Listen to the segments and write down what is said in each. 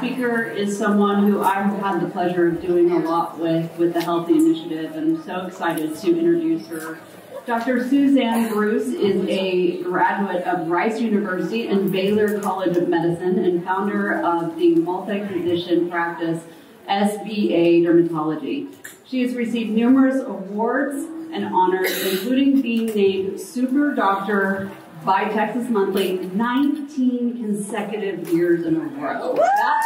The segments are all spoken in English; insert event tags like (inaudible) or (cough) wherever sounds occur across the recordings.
speaker is someone who I've had the pleasure of doing a lot with with the Healthy Initiative, and I'm so excited to introduce her. Dr. Suzanne Bruce is a graduate of Rice University and Baylor College of Medicine and founder of the multi-physician practice SBA Dermatology. She has received numerous awards and honors, including being named Super Doctor by Texas Monthly 19 consecutive years in a row. That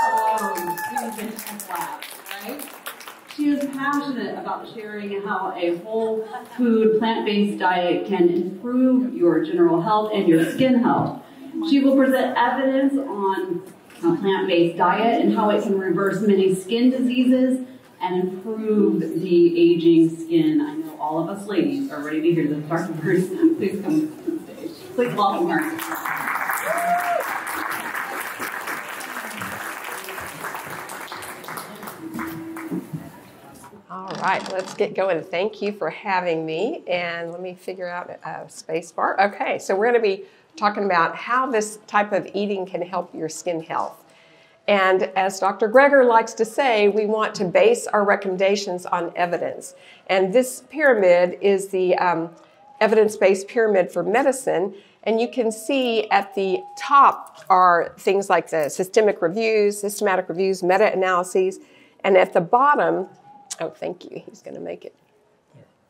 She is passionate about sharing how a whole food, plant based diet can improve your general health and your skin health. She will present evidence on a plant based diet and how it can reverse many skin diseases and improve the aging skin. I know all of us ladies are ready to hear this. Dr. Bruce, please come to the stage. (laughs) Please welcome her. Right, let's get going. Thank you for having me. And let me figure out a space bar. Okay, so we're going to be talking about how this type of eating can help your skin health. And as Dr. Greger likes to say, we want to base our recommendations on evidence. And this pyramid is the um, evidence based pyramid for medicine. And you can see at the top are things like the systemic reviews, systematic reviews, meta analyses. And at the bottom, oh, thank you, he's going to make it.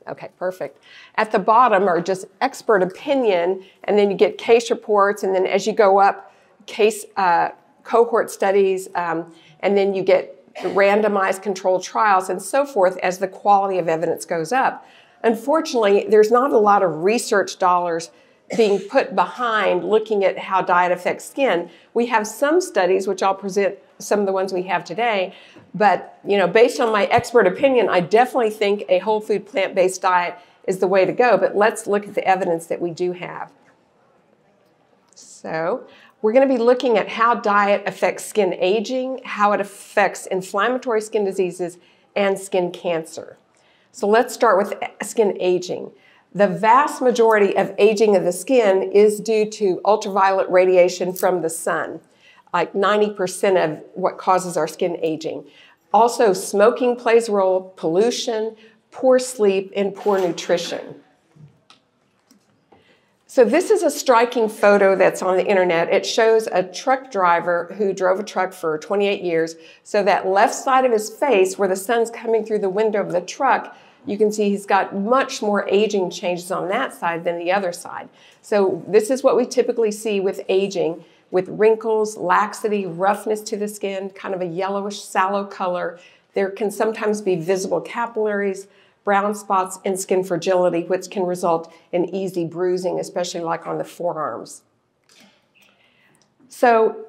Okay, perfect. At the bottom are just expert opinion, and then you get case reports, and then as you go up, case uh, cohort studies, um, and then you get randomized controlled trials and so forth as the quality of evidence goes up. Unfortunately, there's not a lot of research dollars being put behind looking at how diet affects skin. We have some studies, which I'll present some of the ones we have today, but you know, based on my expert opinion, I definitely think a whole food plant-based diet is the way to go, but let's look at the evidence that we do have. So, we're going to be looking at how diet affects skin aging, how it affects inflammatory skin diseases, and skin cancer. So let's start with skin aging. The vast majority of aging of the skin is due to ultraviolet radiation from the sun, like 90% of what causes our skin aging. Also, smoking plays a role, pollution, poor sleep, and poor nutrition. So this is a striking photo that's on the internet. It shows a truck driver who drove a truck for 28 years. So that left side of his face where the sun's coming through the window of the truck, you can see he's got much more aging changes on that side than the other side. So this is what we typically see with aging with wrinkles, laxity, roughness to the skin, kind of a yellowish sallow color. There can sometimes be visible capillaries, brown spots, and skin fragility, which can result in easy bruising, especially like on the forearms. So,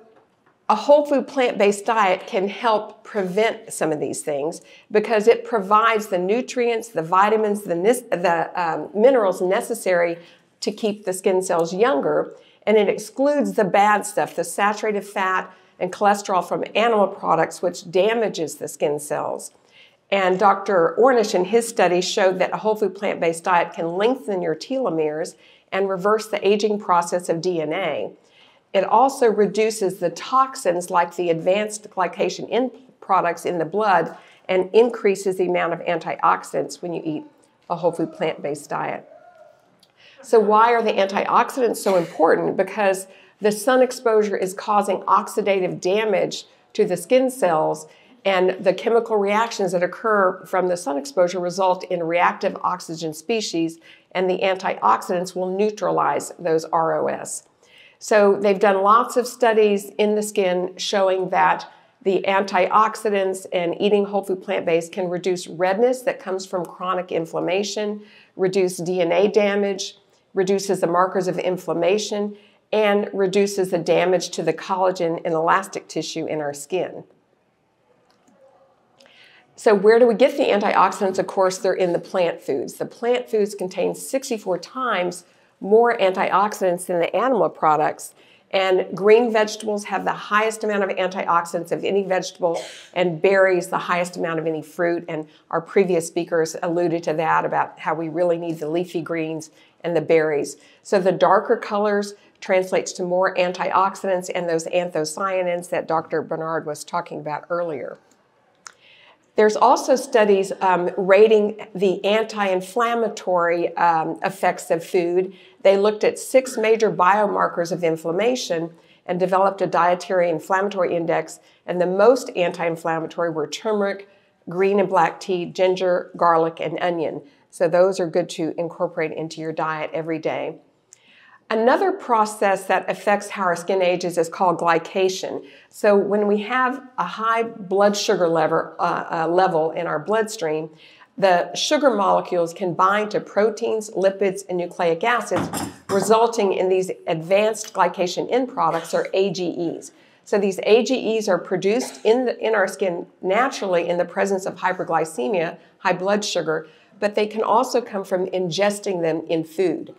a whole food plant based diet can help prevent some of these things because it provides the nutrients, the vitamins, the, the um, minerals necessary to keep the skin cells younger, and it excludes the bad stuff, the saturated fat and cholesterol from animal products, which damages the skin cells. And Dr. Ornish in his study showed that a whole food plant based diet can lengthen your telomeres and reverse the aging process of DNA. It also reduces the toxins like the advanced glycation end products in the blood and increases the amount of antioxidants when you eat a whole food plant based diet. So, why are the antioxidants so important? Because the sun exposure is causing oxidative damage to the skin cells and the chemical reactions that occur from the sun exposure result in reactive oxygen species, and the antioxidants will neutralize those ROS. So they've done lots of studies in the skin showing that the antioxidants and eating whole food plant based can reduce redness that comes from chronic inflammation, reduce DNA damage, reduces the markers of inflammation, and reduces the damage to the collagen and elastic tissue in our skin. So, where do we get the antioxidants? Of course, they're in the plant foods. The plant foods contain 64 times more antioxidants than the animal products. And green vegetables have the highest amount of antioxidants of any vegetable, and berries the highest amount of any fruit. And our previous speakers alluded to that about how we really need the leafy greens and the berries. So, the darker colors translates to more antioxidants and those anthocyanins that Dr. Bernard was talking about earlier. There's also studies um, rating the anti inflammatory um, effects of food. They looked at six major biomarkers of inflammation and developed a dietary inflammatory index. And the most anti inflammatory were turmeric, green and black tea, ginger, garlic, and onion. So those are good to incorporate into your diet every day. Another process that affects how our skin ages is called glycation. So when we have a high blood sugar level, uh, uh, level in our bloodstream, the sugar molecules can bind to proteins, lipids, and nucleic acids, resulting in these advanced glycation end products, or AGEs. So these AGEs are produced in, the, in our skin naturally in the presence of hyperglycemia, high blood sugar, but they can also come from ingesting them in food.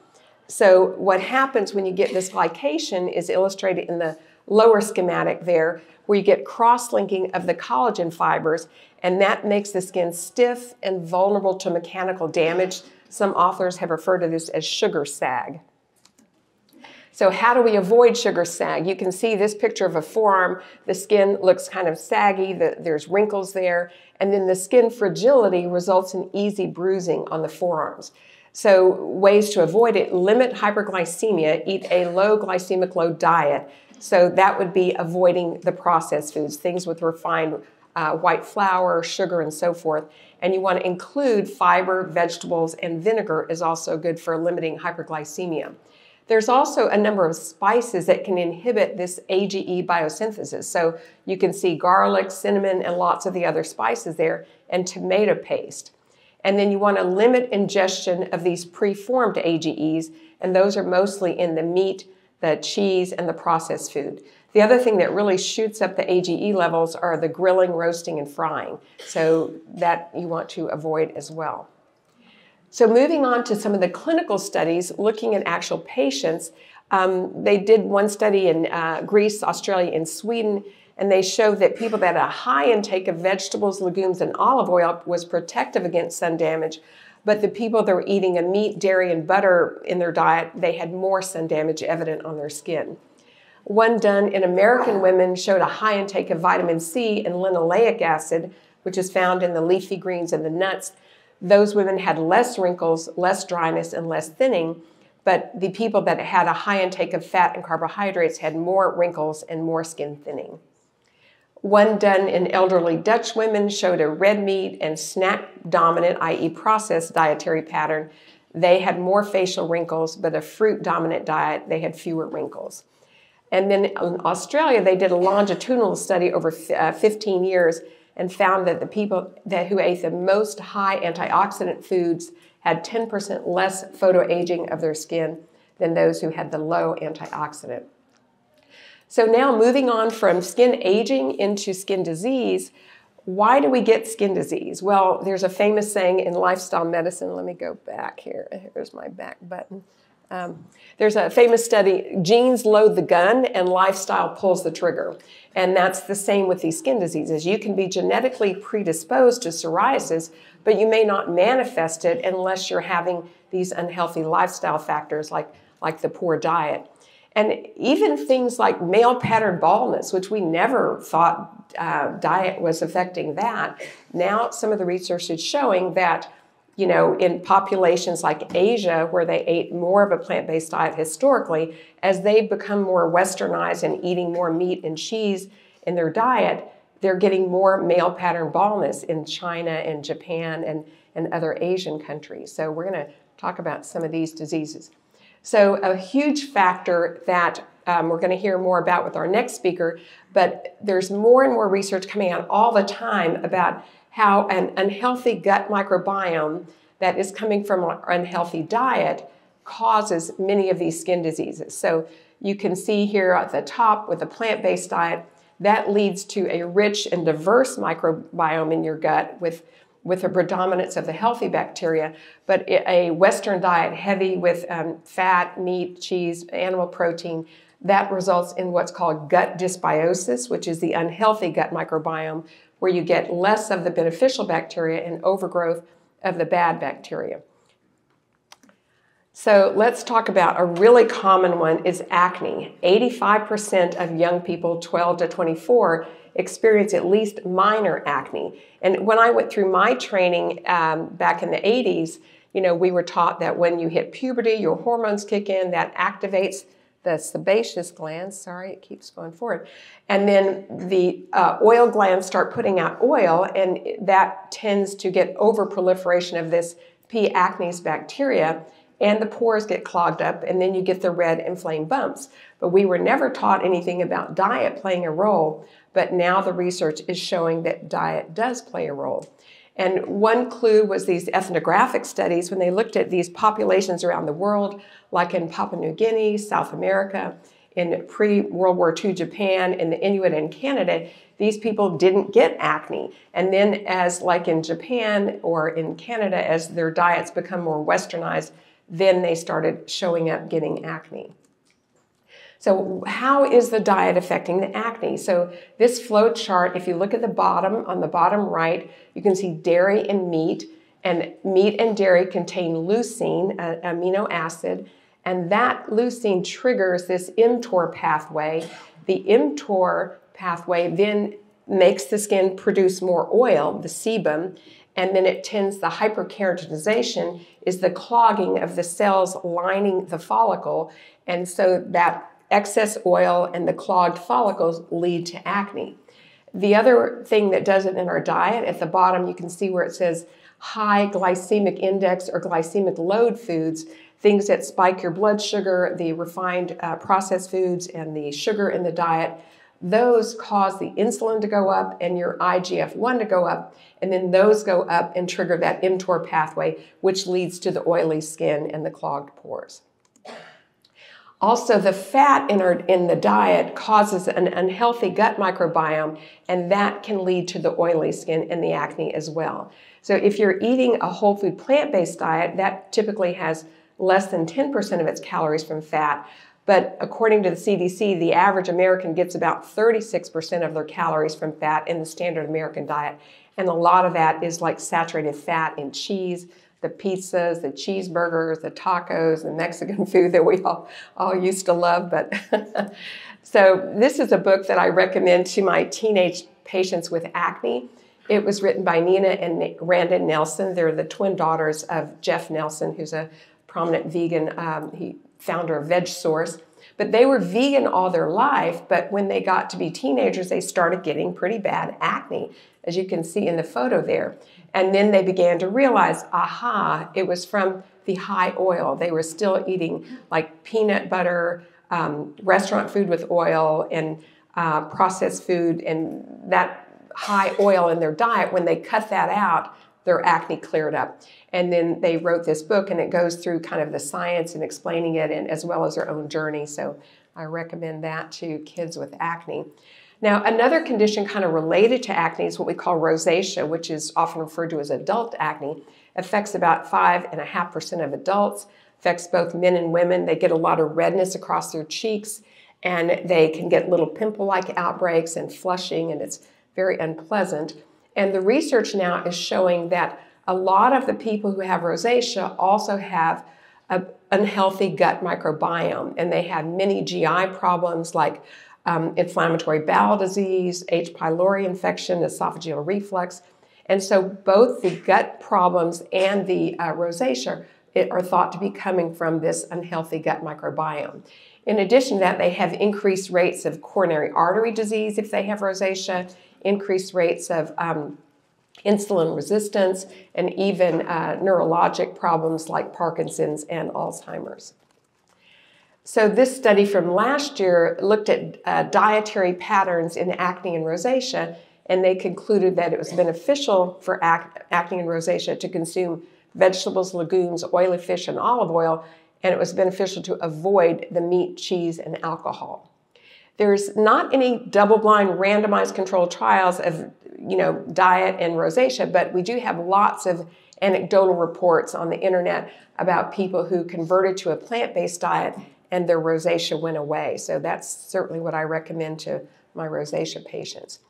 So what happens when you get this glycation is illustrated in the lower schematic there, where you get cross-linking of the collagen fibers, and that makes the skin stiff and vulnerable to mechanical damage. Some authors have referred to this as sugar sag. So how do we avoid sugar sag? You can see this picture of a forearm. The skin looks kind of saggy, the, there's wrinkles there, and then the skin fragility results in easy bruising on the forearms. So, ways to avoid it limit hyperglycemia, eat a low glycemic load diet. So, that would be avoiding the processed foods, things with refined uh, white flour, sugar, and so forth. And you want to include fiber, vegetables, and vinegar is also good for limiting hyperglycemia. There's also a number of spices that can inhibit this AGE biosynthesis. So you can see garlic, cinnamon, and lots of the other spices there, and tomato paste. And then you want to limit ingestion of these preformed AGEs, and those are mostly in the meat, the cheese, and the processed food. The other thing that really shoots up the AGE levels are the grilling, roasting, and frying. So that you want to avoid as well. So moving on to some of the clinical studies looking at actual patients, um, they did one study in uh, Greece, Australia, and Sweden, and they showed that people that had a high intake of vegetables, legumes, and olive oil was protective against sun damage. But the people that were eating a meat, dairy, and butter in their diet, they had more sun damage evident on their skin. One done in American women showed a high intake of vitamin C and linoleic acid, which is found in the leafy greens and the nuts. Those women had less wrinkles, less dryness, and less thinning. But the people that had a high intake of fat and carbohydrates had more wrinkles and more skin thinning. One done in elderly Dutch women showed a red meat and snack dominant, i.e., processed dietary pattern. They had more facial wrinkles, but a fruit dominant diet, they had fewer wrinkles. And then in Australia, they did a longitudinal study over uh, 15 years and found that the people that who ate the most high antioxidant foods had 10% less photoaging of their skin than those who had the low antioxidant. So now moving on from skin aging into skin disease, why do we get skin disease? Well, there's a famous saying in lifestyle medicine. Let me go back here. Here's my back button. Um, there's a famous study genes load the gun and lifestyle pulls the trigger. And that's the same with these skin diseases. You can be genetically predisposed to psoriasis, but you may not manifest it unless you're having these unhealthy lifestyle factors like, like the poor diet. And even things like male pattern baldness, which we never thought uh, diet was affecting that. Now, some of the research is showing that, you know, in populations like Asia, where they ate more of a plant based diet historically, as they become more westernized and eating more meat and cheese in their diet, they're getting more male pattern baldness in China and Japan and, and other Asian countries. So, we're going to talk about some of these diseases. So, a huge factor that um, we're going to hear more about with our next speaker, but there's more and more research coming out all the time about how an unhealthy gut microbiome that is coming from an unhealthy diet causes many of these skin diseases. So, you can see here at the top with a plant based diet, that leads to a rich and diverse microbiome in your gut with with a predominance of the healthy bacteria, but a Western diet heavy with um, fat, meat, cheese, animal protein, that results in what's called gut dysbiosis, which is the unhealthy gut microbiome, where you get less of the beneficial bacteria and overgrowth of the bad bacteria. So let's talk about a really common one is acne. 85% of young people 12 to 24 experience at least minor acne. And when I went through my training um, back in the 80s, you know, we were taught that when you hit puberty, your hormones kick in, that activates the sebaceous glands. Sorry, it keeps going forward. And then the uh, oil glands start putting out oil, and that tends to get over proliferation of this P. acnes bacteria, and the pores get clogged up, and then you get the red inflamed bumps. But we were never taught anything about diet playing a role, but now the research is showing that diet does play a role. And one clue was these ethnographic studies when they looked at these populations around the world, like in Papua New Guinea, South America, in pre World War II Japan, in the Inuit in Canada, these people didn't get acne. And then, as like in Japan or in Canada, as their diets become more westernized, then they started showing up getting acne. So, how is the diet affecting the acne? So, this flow chart, if you look at the bottom, on the bottom right, you can see dairy and meat. And meat and dairy contain leucine, an amino acid, and that leucine triggers this mTOR pathway. The mTOR pathway then makes the skin produce more oil, the sebum, and then it tends the hyperkeratinization is the clogging of the cells lining the follicle and so that excess oil and the clogged follicles lead to acne. The other thing that does it in our diet, at the bottom you can see where it says high glycemic index or glycemic load foods, things that spike your blood sugar, the refined uh, processed foods, and the sugar in the diet. Those cause the insulin to go up and your IGF 1 to go up, and then those go up and trigger that mTOR pathway, which leads to the oily skin and the clogged pores. Also, the fat in, our, in the diet causes an unhealthy gut microbiome, and that can lead to the oily skin and the acne as well. So, if you're eating a whole food plant based diet, that typically has less than 10% of its calories from fat. But according to the CDC, the average American gets about 36% of their calories from fat in the standard American diet. And a lot of that is like saturated fat in cheese, the pizzas, the cheeseburgers, the tacos, the Mexican (laughs) food that we all, all used to love. But (laughs) so this is a book that I recommend to my teenage patients with acne. It was written by Nina and Randa Nelson. They're the twin daughters of Jeff Nelson, who's a prominent vegan, um, he founder of Veg Source. But they were vegan all their life, but when they got to be teenagers, they started getting pretty bad acne, as you can see in the photo there. And then they began to realize, aha, it was from the high oil. They were still eating like peanut butter, um, restaurant food with oil, and uh, processed food, and that high oil in their diet. When they cut that out, their acne cleared up. And then they wrote this book, and it goes through kind of the science and explaining it, and as well as their own journey. So I recommend that to kids with acne. Now, another condition kind of related to acne is what we call rosacea, which is often referred to as adult acne. Affects about 5.5% of adults, affects both men and women. They get a lot of redness across their cheeks, and they can get little pimple like outbreaks and flushing, and it's very unpleasant. And the research now is showing that a lot of the people who have rosacea also have an unhealthy gut microbiome, and they have many GI problems like um, inflammatory bowel disease, H. pylori infection, esophageal reflux. And so both the gut problems and the uh, rosacea are thought to be coming from this unhealthy gut microbiome. In addition to that, they have increased rates of coronary artery disease if they have rosacea, increased rates of um, insulin resistance, and even uh, neurologic problems like Parkinson's and Alzheimer's. So, this study from last year looked at uh, dietary patterns in acne and rosacea, and they concluded that it was beneficial for ac- acne and rosacea to consume vegetables, legumes, oily fish, and olive oil, and it was beneficial to avoid the meat, cheese, and alcohol. There's not any double-blind randomized controlled trials of you know diet and rosacea, but we do have lots of anecdotal reports on the internet about people who converted to a plant-based diet and their rosacea went away. So that's certainly what I recommend to my rosacea patients.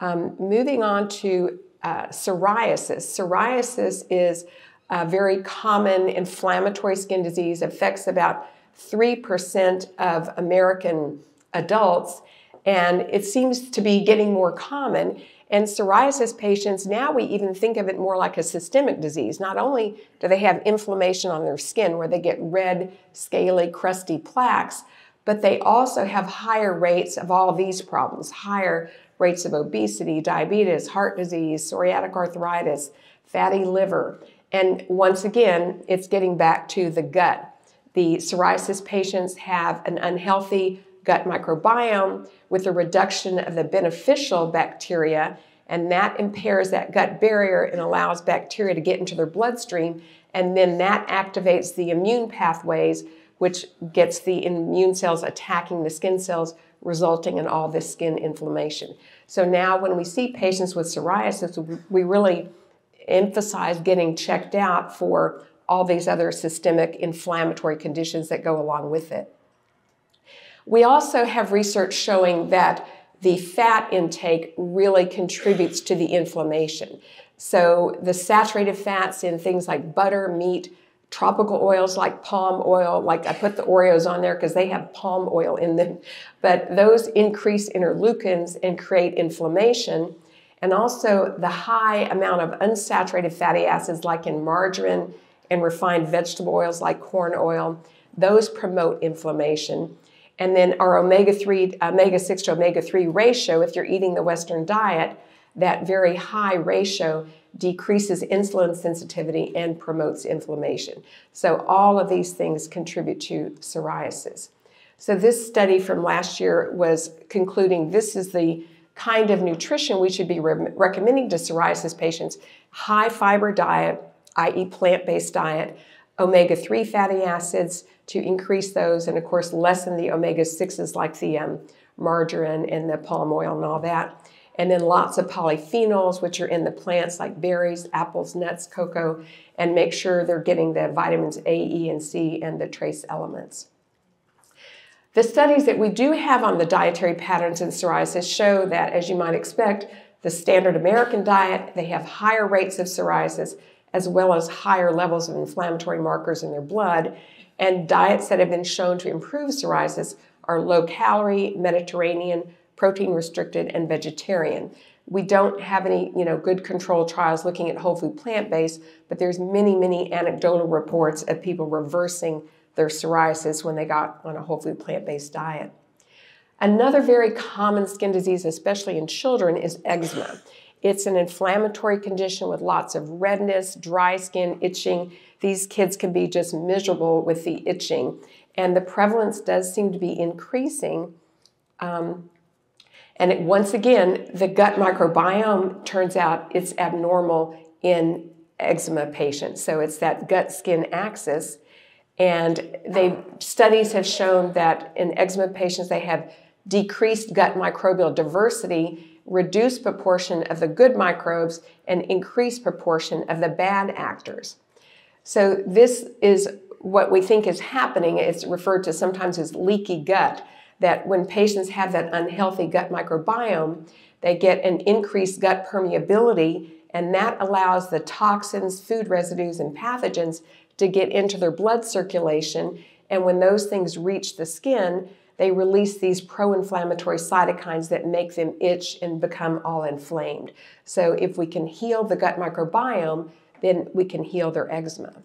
Um, moving on to uh, psoriasis. Psoriasis is a very common inflammatory skin disease, affects about 3% of American adults, and it seems to be getting more common. And psoriasis patients, now we even think of it more like a systemic disease. Not only do they have inflammation on their skin where they get red, scaly, crusty plaques, but they also have higher rates of all these problems higher rates of obesity, diabetes, heart disease, psoriatic arthritis, fatty liver. And once again, it's getting back to the gut. The psoriasis patients have an unhealthy gut microbiome with a reduction of the beneficial bacteria, and that impairs that gut barrier and allows bacteria to get into their bloodstream, and then that activates the immune pathways, which gets the immune cells attacking the skin cells, resulting in all this skin inflammation. So now, when we see patients with psoriasis, we really emphasize getting checked out for all these other systemic inflammatory conditions that go along with it. We also have research showing that the fat intake really contributes to the inflammation. So, the saturated fats in things like butter, meat, tropical oils like palm oil, like I put the Oreos on there because they have palm oil in them, but those increase interleukins and create inflammation. And also the high amount of unsaturated fatty acids, like in margarine and refined vegetable oils like corn oil, those promote inflammation. And then our omega 3, omega 6 to omega 3 ratio, if you're eating the Western diet, that very high ratio decreases insulin sensitivity and promotes inflammation. So, all of these things contribute to psoriasis. So, this study from last year was concluding this is the kind of nutrition we should be re- recommending to psoriasis patients high fiber diet, i.e., plant based diet, omega 3 fatty acids to increase those, and of course, lessen the omega 6s like the um, margarine and the palm oil and all that and then lots of polyphenols, which are in the plants like berries, apples, nuts, cocoa, and make sure they're getting the vitamins A, E, and C and the trace elements. The studies that we do have on the dietary patterns in psoriasis show that, as you might expect, the standard American diet, they have higher rates of psoriasis as well as higher levels of inflammatory markers in their blood. And diets that have been shown to improve psoriasis are low calorie, Mediterranean, protein restricted, and vegetarian. We don't have any, you know, good control trials looking at whole food plant-based, but there's many, many anecdotal reports of people reversing their psoriasis when they got on a whole food plant-based diet. Another very common skin disease, especially in children, is eczema. It's an inflammatory condition with lots of redness, dry skin, itching. These kids can be just miserable with the itching. And the prevalence does seem to be increasing um, and it, once again, the gut microbiome turns out it's abnormal in eczema patients. So it's that gut skin axis. And they studies have shown that in eczema patients, they have decreased gut microbial diversity, reduced proportion of the good microbes, and increased proportion of the bad actors. So this is what we think is happening. It's referred to sometimes as leaky gut that when patients have that unhealthy gut microbiome, they get an increased gut permeability, and that allows the toxins, food residues, and pathogens to get into their blood circulation. And when those things reach the skin, they release these pro inflammatory cytokines that make them itch and become all inflamed. So, if we can heal the gut microbiome, then we can heal their eczema.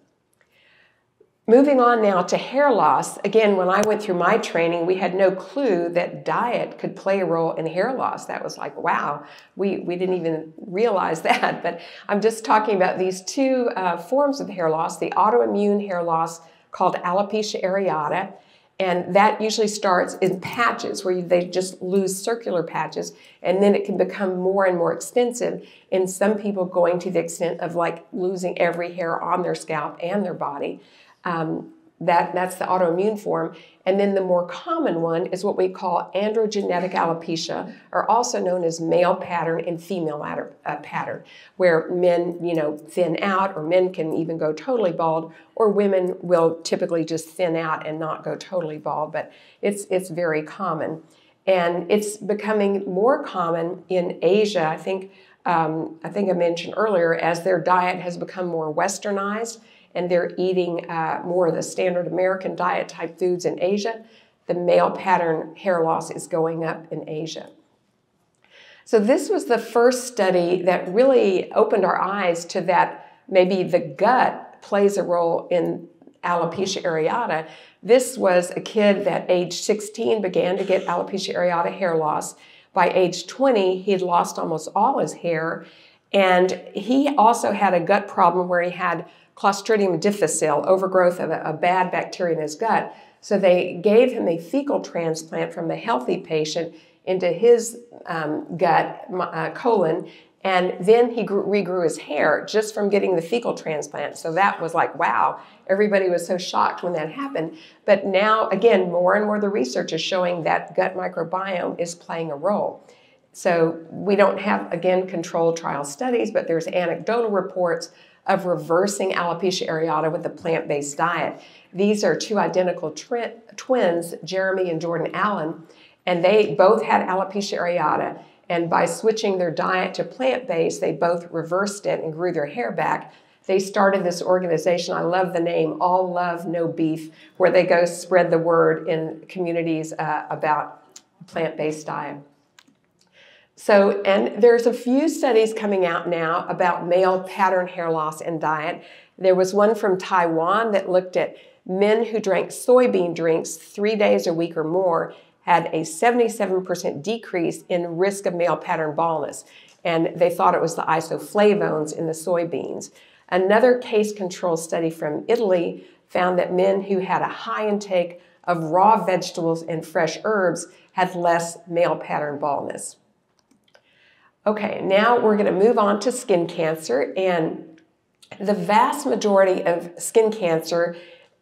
Moving on now to hair loss. Again, when I went through my training, we had no clue that diet could play a role in hair loss. That was like, wow, we, we didn't even realize (laughs) that. But I'm just talking about these two uh, forms of hair loss the autoimmune hair loss called alopecia areata. And that usually starts in patches where they just lose circular patches, and then it can become more and more extensive. In some people, going to the extent of like losing every hair on their scalp and their body. Um, that, that's the autoimmune form. And then the more common one is what we call androgenetic alopecia, or also known as male pattern and female uh, pattern, where men, you know, thin out, or men can even go totally bald, or women will typically just thin out and not go totally bald. But it's it's very common, and it's becoming more common in Asia. I think um, I think I mentioned earlier, as their diet has become more westernized and they're eating uh, more of the standard American diet type foods in Asia, the male pattern hair loss is going up in Asia. So, this was the first study that really opened our eyes to that maybe the gut plays a role in alopecia areata. This was a kid that age 16 began to get alopecia areata hair loss. By age 20, he had lost almost all his hair. And he also had a gut problem where he had Clostridium difficile, overgrowth of a, a bad bacteria in his gut. So they gave him a fecal transplant from a healthy patient into his um, gut, uh, colon, and then he grew, regrew his hair just from getting the fecal transplant. So that was like, wow, everybody was so shocked when that happened. But now, again, more and more the research is showing that gut microbiome is playing a role. So we don't have, again, controlled trial studies, but there's anecdotal reports of reversing alopecia areata with a plant based diet. These are two identical twins, Jeremy and Jordan Allen, and they both had alopecia areata. And by switching their diet to plant based, they both reversed it and grew their hair back. They started this organization. I love the name, All Love No Beef, where they go spread the word in communities uh, about plant based diet. So, and there's a few studies coming out now about male pattern hair loss and diet. There was one from Taiwan that looked at men who drank soybean drinks three days a week or more had a 77% decrease in risk of male pattern baldness. And they thought it was the isoflavones in the soybeans. Another case control study from Italy found that men who had a high intake of raw vegetables and fresh herbs had less male pattern baldness. Okay, now we're going to move on to skin cancer. And the vast majority of skin cancer,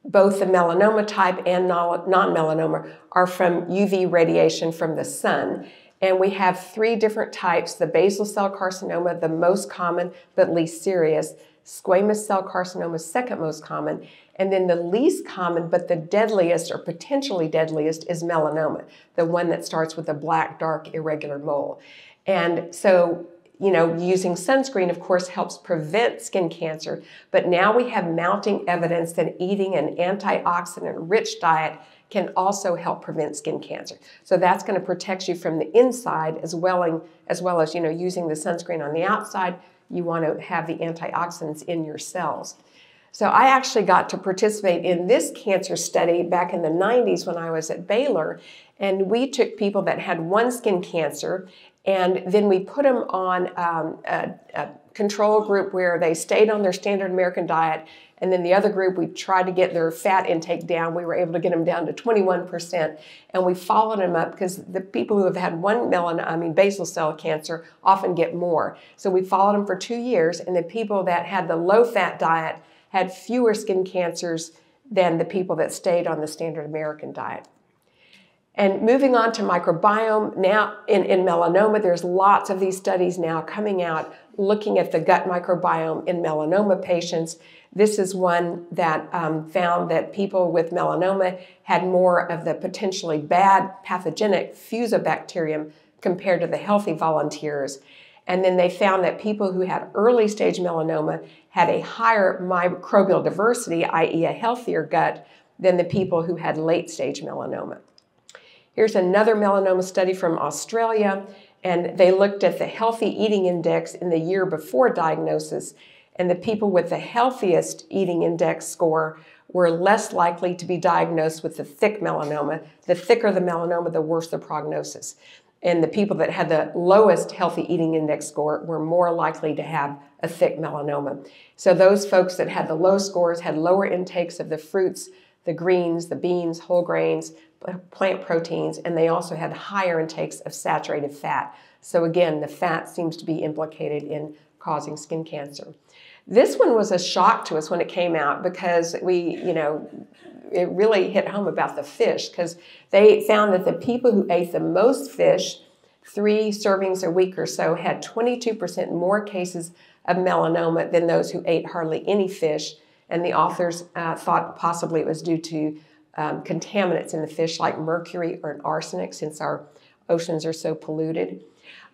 both the melanoma type and non melanoma, are from UV radiation from the sun. And we have three different types the basal cell carcinoma, the most common but least serious, squamous cell carcinoma, second most common, and then the least common but the deadliest or potentially deadliest is melanoma, the one that starts with a black, dark, irregular mole. And so, you know, using sunscreen, of course, helps prevent skin cancer. But now we have mounting evidence that eating an antioxidant rich diet can also help prevent skin cancer. So that's going to protect you from the inside as well, as well as, you know, using the sunscreen on the outside. You want to have the antioxidants in your cells. So I actually got to participate in this cancer study back in the 90s when I was at Baylor. And we took people that had one skin cancer and then we put them on um, a, a, control group where they stayed on their standard American diet. And then the other group, we tried to get their fat intake down. We were able to get them down to 21%. And we followed them up because the people who have had one melan, I mean, basal cell cancer often get more. So we followed them for two years. And the people that had the low fat diet had fewer skin cancers than the people that stayed on the standard American diet. And moving on to microbiome, now in, in melanoma, there's lots of these studies now coming out looking at the gut microbiome in melanoma patients. This is one that um, found that people with melanoma had more of the potentially bad pathogenic fusobacterium compared to the healthy volunteers. And then they found that people who had early stage melanoma had a higher microbial diversity, i.e., a healthier gut, than the people who had late stage melanoma. Here's another melanoma study from Australia, and they looked at the healthy eating index in the year before diagnosis, and the people with the healthiest eating index score were less likely to be diagnosed with the thick melanoma. The thicker the melanoma, the worse the prognosis. And the people that had the lowest healthy eating index score were more likely to have a thick melanoma. So those folks that had the low scores had lower intakes of the fruits, the greens, the beans, whole grains, plant proteins, and they also had higher intakes of saturated fat. So again, the fat seems to be implicated in causing skin cancer. This one was a shock to us when it came out because we, you know, it really hit home about the fish because they found that the people who ate the most fish, three servings a week or so, had 22% more cases of melanoma than those who ate hardly any fish. And the authors uh, thought possibly it was due to um, contaminants in the fish like mercury or arsenic since our oceans are so polluted.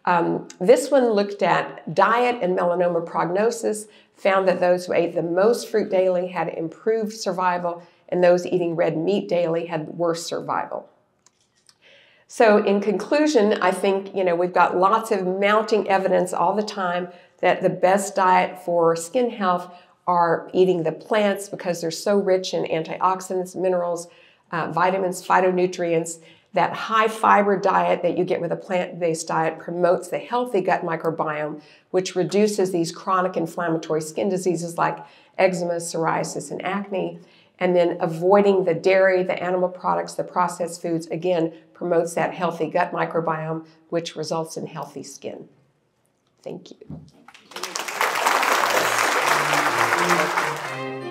Um, this one looked at diet and melanoma prognosis, found that those who ate the most fruit daily had improved survival, and those eating red meat daily had worse survival. So, in conclusion, I think you know we've got lots of mounting evidence all the time that the best diet for skin health are eating the plants because they're so rich in antioxidants, minerals, uh, vitamins, phytonutrients. That high fiber diet that you get with a plant based diet promotes the healthy gut microbiome, which reduces these chronic inflammatory skin diseases like eczema, psoriasis, and acne. And then avoiding the dairy, the animal products, the processed foods, again, promotes that healthy gut microbiome, which results in healthy skin. Thank you. Thank you.